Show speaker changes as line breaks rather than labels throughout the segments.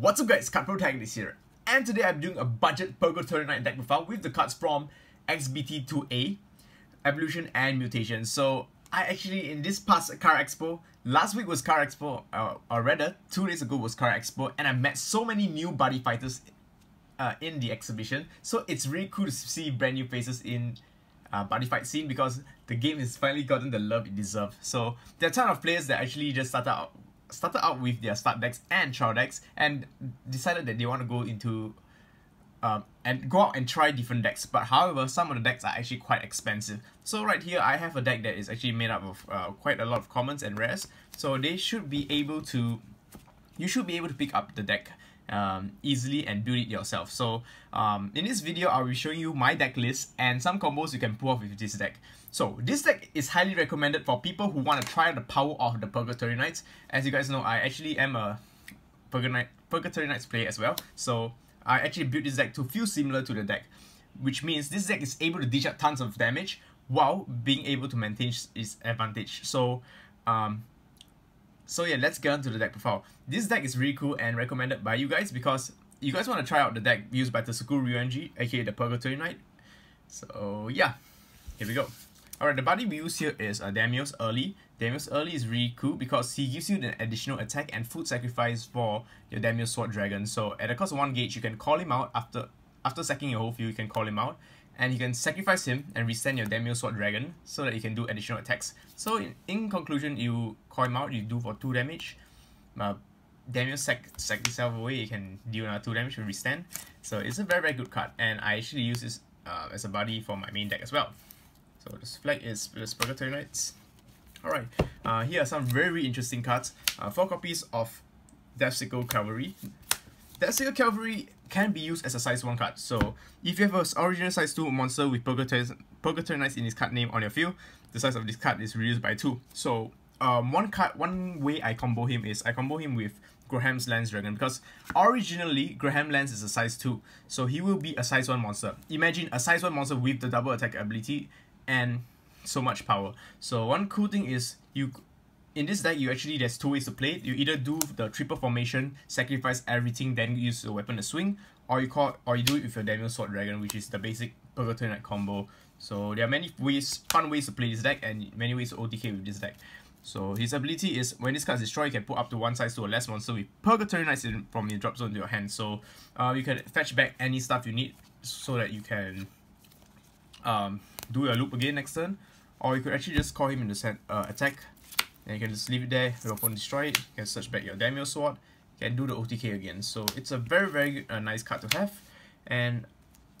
What's up guys, Card Protagonist here, and today I'm doing a budget Purgatory Knight deck profile with the cards from XBT2A, Evolution and Mutation. So I actually, in this past Car Expo, last week was Car Expo, uh, or rather, two days ago was Car Expo, and I met so many new buddy fighters uh, in the exhibition. So it's really cool to see brand new faces in uh, buddy fight scene because the game has finally gotten the love it deserves. So there are a ton of players that actually just started out started out with their start decks and trial decks and decided that they want to go into um, and go out and try different decks. But however, some of the decks are actually quite expensive. So right here, I have a deck that is actually made up of uh, quite a lot of commons and rares. So they should be able to, you should be able to pick up the deck um, easily and build it yourself. So um, in this video, I'll be showing you my deck list and some combos you can pull off with this deck. So this deck is highly recommended for people who want to try the power of the Purgatory Knights. As you guys know, I actually am a Purgatory Knights player as well. So I actually built this deck to feel similar to the deck, which means this deck is able to dish out tons of damage while being able to maintain its advantage. So um, so yeah, let's get on to the deck profile. This deck is really cool and recommended by you guys because you guys want to try out the deck used by Tasuku Ryuenji, aka the Purgatory Knight. So yeah, here we go. Alright, the buddy we use here is uh, Demios Early. Demios Early is really cool because he gives you an additional attack and food sacrifice for your Demios Sword Dragon. So at the cost of 1 gauge, you can call him out after after sacking your whole field, you can call him out. And you can sacrifice him and resend your Demios Sword Dragon so that you can do additional attacks. So in, in conclusion, you call him out, you do for 2 damage. Uh, Demios sack, sack himself away, you can deal another 2 damage and restand. So it's a very very good card and I actually use this uh, as a buddy for my main deck as well. So this flag is the Purgatory Knights. Alright, uh, here are some very, interesting cards. Uh, four copies of Deathsickle Cavalry. Deathsickle Cavalry can be used as a size 1 card. So if you have an original size 2 monster with Purgatory Knights in its card name on your field, the size of this card is reduced by 2. So um, one card, one way I combo him is I combo him with Graham's Lance Dragon because originally Graham Lance is a size 2 so he will be a size 1 monster. Imagine a size 1 monster with the double attack ability and so much power. So one cool thing is you in this deck you actually there's two ways to play it. You either do the triple formation, sacrifice everything, then use the weapon to swing, or you call or you do it with your Demios Sword Dragon, which is the basic Purgatory Knight combo. So there are many ways, fun ways to play this deck and many ways to OTK with this deck. So his ability is when this card is destroyed, you can put up to one size to a less monster with Purgatory Knights in, from your drop zone to your hand. So uh, you can fetch back any stuff you need so that you can um, do your loop again next turn, or you could actually just call him in the set, uh, attack, and you can just leave it there, your opponent destroy it, you can search back your Demios Sword, you can do the OTK again. So it's a very very uh, nice card to have, and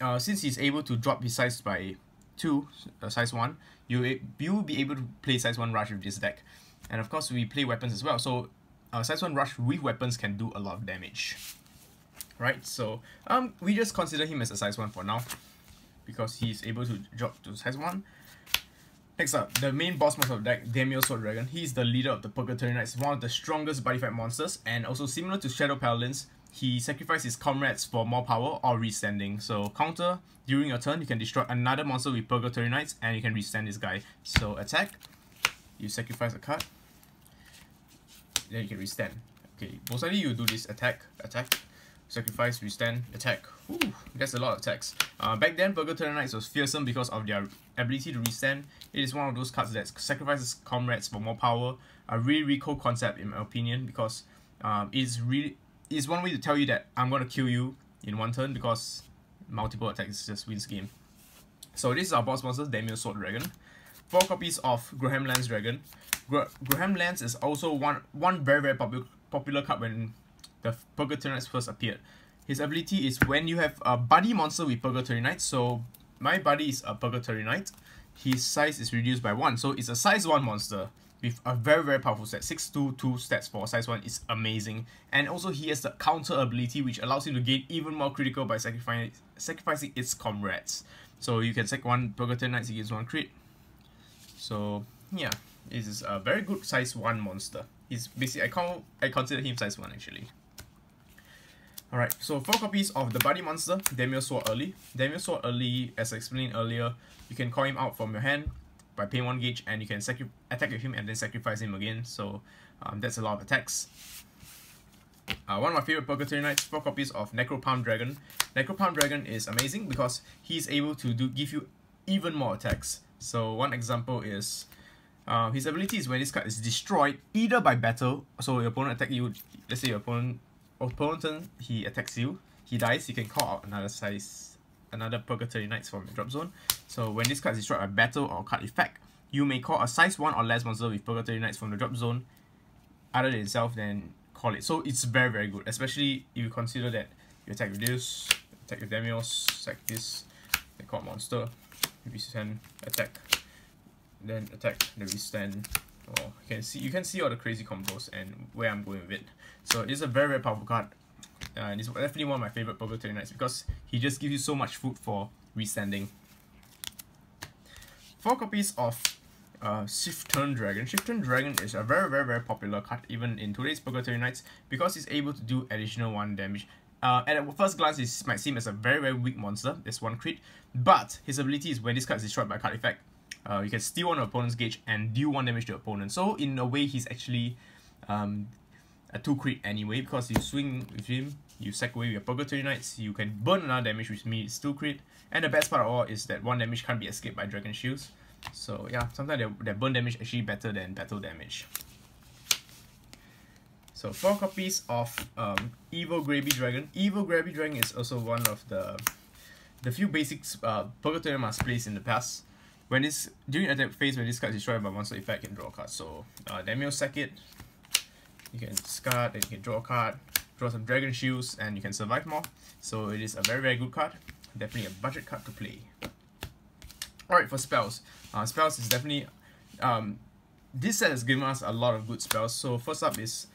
uh, since he's able to drop his size by 2, uh, size 1, you, you will be able to play size 1 rush with this deck. And of course we play weapons as well, so uh, size 1 rush with weapons can do a lot of damage. Right, so um, we just consider him as a size 1 for now because he's able to drop to size 1. Next up, the main boss monster of the deck, Demios Sword Dragon. He's the leader of the Purgatory Knights, one of the strongest buddyfight monsters, and also similar to Shadow Paladins, he sacrifices his comrades for more power or resending. So counter, during your turn, you can destroy another monster with Purgatory Knights, and you can resend this guy. So attack, you sacrifice a card, then you can resend. Okay, most you do this attack, attack, sacrifice, restand, attack. Ooh, that's a lot of attacks. Uh, back then, Purgatory Knights was fearsome because of their ability to restand. It is one of those cards that sacrifices comrades for more power. A really, really cool concept in my opinion because um, it's really it's one way to tell you that I'm gonna kill you in one turn because multiple attacks just wins game. So this is our boss monster, Demios Sword Dragon. Four copies of Graham Lance Dragon. Gra Graham Lance is also one one very very popular popular card when the Purgatory Knights first appeared. His ability is when you have a buddy monster with Purgatory Knight, so my buddy is a Purgatory Knight, his size is reduced by 1, so it's a size 1 monster with a very very powerful set, 622 stats for size 1 is amazing, and also he has the counter ability which allows him to gain even more critical by sacrificing, sacrificing its comrades. So you can sack one Purgatory Knights against one crit. So yeah, this is a very good size 1 monster. He's basically, I, call, I consider him size 1 actually. Alright, so 4 copies of the Buddy Monster, Demios Sword Early. Demios Sword Early, as I explained earlier, you can call him out from your hand by paying 1 gauge and you can attack with him and then sacrifice him again. So um, that's a lot of attacks. uh, one of my favorite Purgatory Knights, 4 copies of Necropalm Dragon. Necropalm Dragon is amazing because he's able to do give you even more attacks. So one example is uh, his ability is when this card is destroyed either by battle, so your opponent attack you, let's say your opponent, opponent he attacks you, he dies, you can call out another size, another Purgatory Knights from your drop zone. So when this card is destroyed by battle or card effect, you may call a size 1 or less monster with Purgatory Knights from the drop zone other than itself, then call it. So it's very very good, especially if you consider that you attack with this, attack with Demios, attack this, they call monster, resend, attack, then attack, the resend. Oh, you can see you can see all the crazy combos and where I'm going with it. So it's a very very powerful card. Uh, and it's definitely one of my favorite Purgatory Knights because he just gives you so much food for resending. Four copies of uh, Turn Dragon. Turn Dragon is a very, very, very popular card even in today's Purgatory Knights because it's able to do additional 1 damage. Uh, at first glance, it might seem as a very, very weak monster. this one crit, but his ability is when this card is destroyed by card effect, uh, you can steal on opponent's gauge and deal 1 damage to opponent. So, in a way, he's actually um, a 2 crit anyway because you swing with him, you sack away your Purgatory Knights, you can burn another damage, which means it's 2 crit. And the best part of all is that 1 damage can't be escaped by Dragon Shields. So yeah, sometimes their, burn damage actually better than battle damage. So four copies of um, Evil Grabby Dragon. Evil Grabby Dragon is also one of the the few basics uh, Purgatory must place in the past. When this during attack phase when this card is destroyed by monster effect, you can draw a card. So uh, Demio it. You can discard and you can draw a card, draw some Dragon Shields, and you can survive more. So it is a very very good card. Definitely a budget card to play. Alright, for spells. Uh, spells is definitely... Um, this set has given us a lot of good spells. So first up is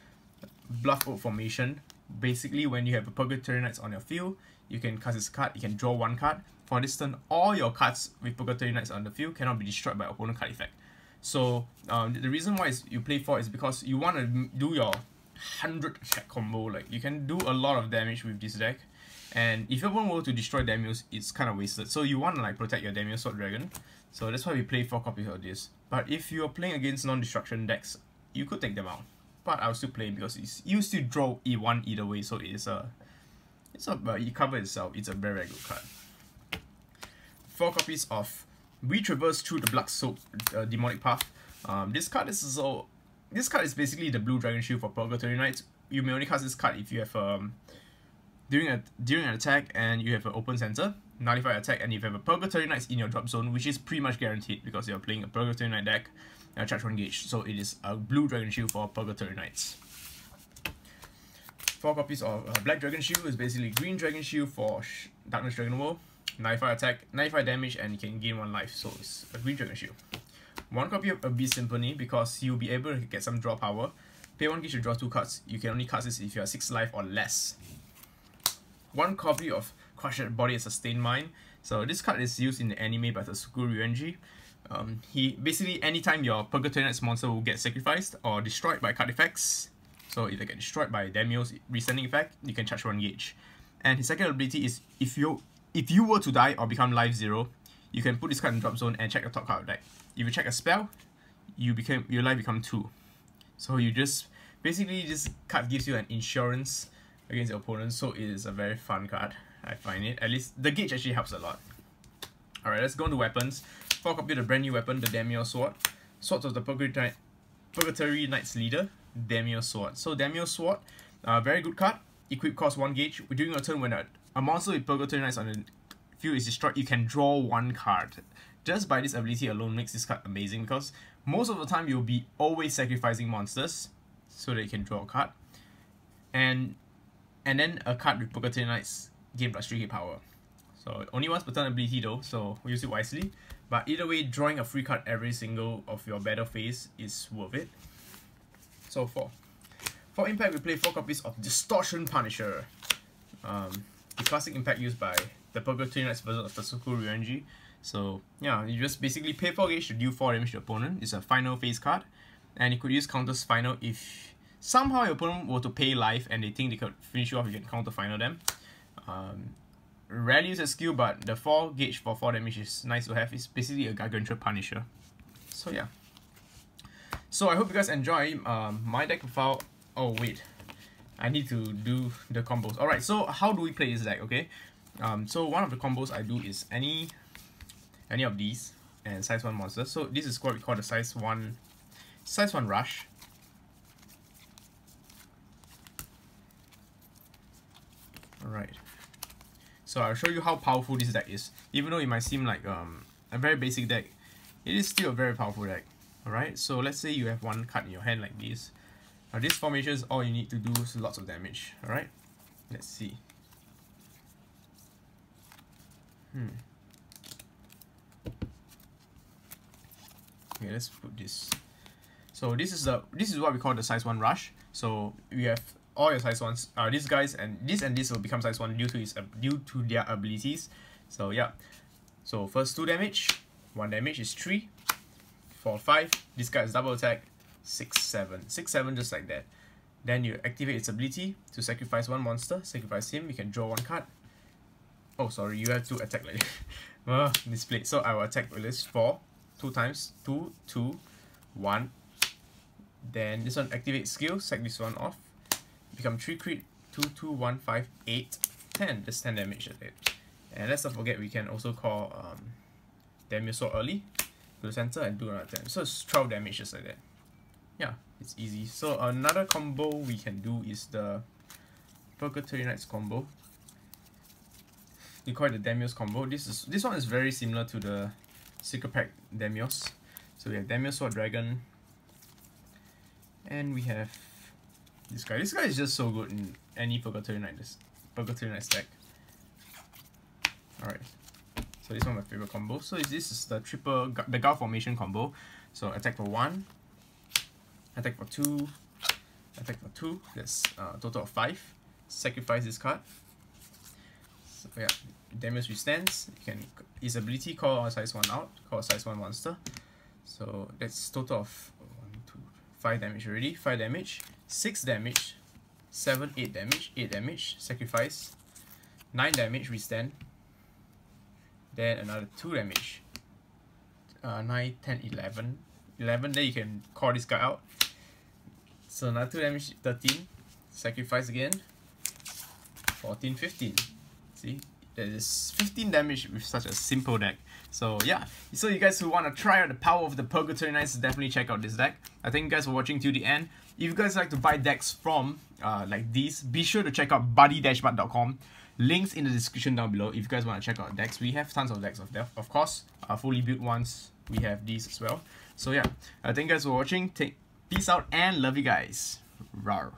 Bluff Oak Formation. Basically, when you have a Purgatory Knights on your field, you can cast this card, you can draw one card. For this turn, all your cards with Purgatory Knights on the field cannot be destroyed by opponent card effect. So um, the reason why you play 4 is because you want to do your 100 attack combo. Like you can do a lot of damage with this deck. And if your opponent were to destroy Demios, it's kind of wasted. So you want to like protect your Demios Sword Dragon. So that's why we play 4 copies of this. But if you're playing against non-destruction decks, you could take them out. But I'll still play because it's, you still draw E1 either way, so it's a... It's a, uh, it covers itself, it's a very, very good card four copies of We Traverse Through the Black Soap uh, Demonic Path. Um, this card is so this card is basically the blue dragon shield for Purgatory Knight. You may only cast this card if you have um during a during an attack and you have an open center, nullify attack, and if you have a Purgatory Knight in your drop zone, which is pretty much guaranteed because you're playing a Purgatory Knight deck, uh, charge one gauge. So it is a blue dragon shield for Purgatory Knights. Four copies of uh, Black Dragon Shield is basically Green Dragon Shield for Sh Darkness Dragon World, 95 attack, 95 damage, and you can gain one life. So it's a green dragon shield. One copy of Abyss Symphony because you'll be able to get some draw power. Pay one gauge to draw two cards. You can only cast this if you are six life or less. One copy of Crushed Body and Sustained Mind. So this card is used in the anime by the Ryuenji. Um, he basically anytime your Purgatorian's monster will get sacrificed or destroyed by card effects. So if they get destroyed by Demio's resending effect, you can charge one gauge. And his second ability is if you if you were to die or become life zero, you can put this card in drop zone and check the top card deck. If you check a spell, you become your life become two. So you just basically this card gives you an insurance against the opponent, so it is a very fun card. I find it. At least the gauge actually helps a lot. Alright, let's go into weapons. For copy the brand new weapon, the Demio Sword. Swords of the Purgatory, Knight's Leader, Demio Sword. So Demio Sword, uh, very good card. Equip cost 1 gauge. During a turn when a, a monster with Purgatory Knights on the field is destroyed, you can draw one card. Just by this ability alone makes this card amazing because most of the time you'll be always sacrificing monsters so that you can draw a card. And and then a card with Purgatory Knights gain plus 3k power. So only once per turn ability though, so use it wisely. But either way, drawing a free card every single of your battle phase is worth it. So for for impact, we play 4 copies of Distortion Punisher. Um, the classic impact used by the Purgatory Knights version of Tasuku Ryuenji. So yeah, you just basically pay 4 gauge to deal 4 damage to your opponent. It's a final phase card. And you could use counters final if somehow your opponent were to pay life and they think they could finish you off, you can counter final them. Um, rarely use a skill, but the 4 gauge for 4 damage is nice to have. It's basically a Gargantua Punisher. So yeah. So I hope you guys enjoy um, my deck profile. Oh wait, I need to do the combos. Alright, so how do we play this deck, okay? Um, so one of the combos I do is any any of these and size 1 monster. So this is what we call the size 1 size 1 rush. Alright. So I'll show you how powerful this deck is. Even though it might seem like um, a very basic deck, it is still a very powerful deck. Alright, so let's say you have one card in your hand like this. Now this formation is all you need to do is lots of damage. Alright, let's see. Hmm. Okay, let's put this. So this is the this is what we call the size one rush. So we have all your size ones. Uh, these guys and this and this will become size one due to his due to their abilities. So yeah. So first two damage, one damage is three, four five. This guy is double attack, six seven, six seven just like that. Then you activate its ability to sacrifice one monster. Sacrifice him. You can draw one card. Oh, sorry, you have to attack like uh, displayed. So I will attack with this four, two times, two, two, one. Then this one activate skill, sack this one off. Become three crit, two, two, one, five, eight, ten. Just ten damage at it. And let's not forget we can also call um damage so early to the center and do another 10. So it's 12 damage just like that. Yeah, it's easy. So another combo we can do is the Purgatory Knights combo we call it the Demios combo. This is this one is very similar to the Secret Pack Demios. So we have Demios Sword Dragon. And we have this guy. This guy is just so good in any Purgatory Knight this Purgatory Knight stack. Alright. So this one my favorite combo. So this is the triple the Gao formation combo. So attack for one, attack for two, attack for two. That's uh, total of five. Sacrifice this card. So yeah, damage withstands. You can his ability call a size one out, call a size one monster. So that's total of one, two, five damage already. Five damage, six damage, seven, eight damage, eight damage, sacrifice, nine damage withstand. Then another two damage. Uh, 9, 10, 11. 11, then you can call this guy out. So another 2 damage, 13. Sacrifice again. 14, 15. See, that is 15 damage with such a simple deck. So yeah, so you guys who want to try out the power of the Purgatory Knights, definitely check out this deck. I thank you guys for watching till the end. If you guys like to buy decks from uh, like these, be sure to check out buddy-mart.com. Links in the description down below if you guys want to check out decks. We have tons of decks of death, of course. Uh, fully built ones, we have these as well. So yeah, I thank you guys for watching. Take Peace out and love you guys. Rawr.